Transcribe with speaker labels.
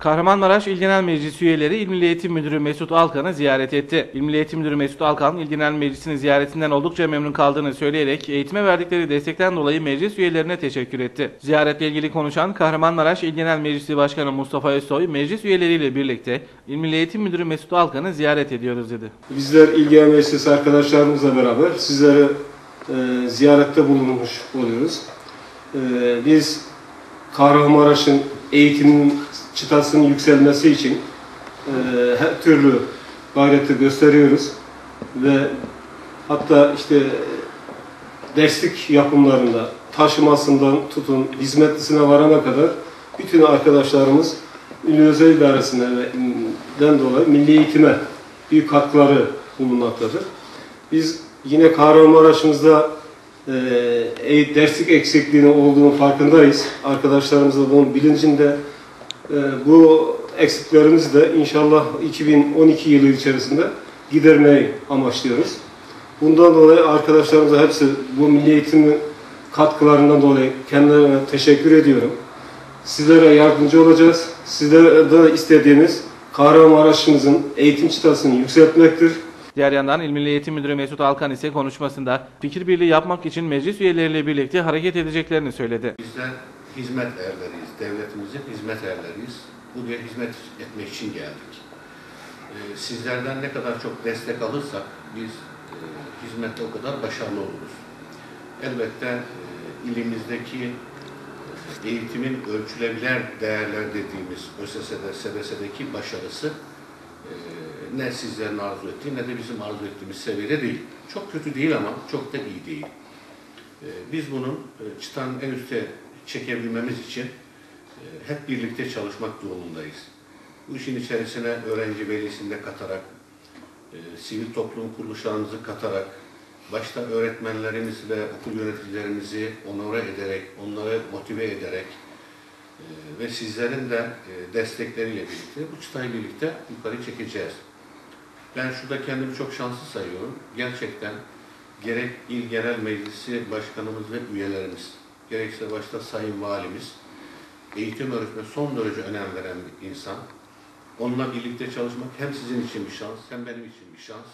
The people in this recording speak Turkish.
Speaker 1: Kahramanmaraş İl Genel Meclisi üyeleri İl Milli Eğitim Müdürü Mesut Alkan'ı ziyaret etti. İl Milli Eğitim Müdürü Mesut Alkan, İl Genel Meclisi'nin ziyaretinden oldukça memnun kaldığını söyleyerek eğitime verdikleri destekten dolayı meclis üyelerine teşekkür etti. Ziyaretle ilgili konuşan Kahramanmaraş İl Genel Meclisi Başkanı Mustafa Özsoy, meclis üyeleriyle birlikte İl Milli Eğitim Müdürü Mesut Alkan'ı ziyaret ediyoruz dedi.
Speaker 2: Bizler İlgi Meclisi arkadaşlarımızla beraber sizlere e, ziyarette bulunmuş oluyoruz. E, biz Kahramanmaraş'ın eğitimin çıtasının yükselmesi için e, her türlü gayreti gösteriyoruz ve hatta işte derslik yapımlarında taşımasından tutun hizmetlisine varana kadar bütün arkadaşlarımız Milli Özel İdaresi'nden dolayı milli eğitime büyük katkıları bulunmaktadır. Biz yine Kahramanmaraş'ımızda e, e, derslik eksikliğinin olduğunu farkındayız. Arkadaşlarımız da bunun bilincinde. E, bu eksiklerimizi de inşallah 2012 yılı içerisinde gidermeyi amaçlıyoruz. Bundan dolayı arkadaşlarımıza hepsi bu milli eğitimin katkılarından dolayı kendilerine teşekkür ediyorum. Sizlere yardımcı olacağız. Sizlere de istediğimiz Kahramanmaraş'ımızın eğitim çıtasını yükseltmektir.
Speaker 1: Diğer yandan İl Milli Eğitim Müdürü Mesut Alkan ise konuşmasında fikir birliği yapmak için meclis üyeleriyle birlikte hareket edeceklerini söyledi.
Speaker 3: Bizler hizmet erleriyiz, devletimizin hizmet erleriyiz. Buraya hizmet etmek için geldik. Ee, Sizlerden ne kadar çok destek alırsak biz e, hizmette o kadar başarılı oluruz. Elbette e, ilimizdeki e, eğitimin ölçülebilir değerler dediğimiz ÖSS'de, SBS'deki başarısı e, ne sizlerin arzu ettiği ne de bizim arzu ettiğimiz seviyede değil. Çok kötü değil ama çok da iyi değil. Ee, Biz bunun e, çıtanın en üste çekebilmemiz için e, hep birlikte çalışmak durumundayız. Bu işin içerisine öğrenci velisini de katarak, e, sivil toplum kuruluşlarımızı katarak, başta öğretmenlerimiz ve okul yöneticilerimizi onore ederek, onları motive ederek e, ve sizlerin de destekleriyle birlikte bu çıtayı birlikte yukarı çekeceğiz. Ben şurada kendimi çok şanslı sayıyorum. Gerçekten gerek İl Genel Meclisi Başkanımız ve üyelerimiz, gerekse başta Sayın Valimiz, eğitim öğretime son derece önem veren bir insan. Onunla birlikte çalışmak hem sizin için bir şans, hem benim için bir şans.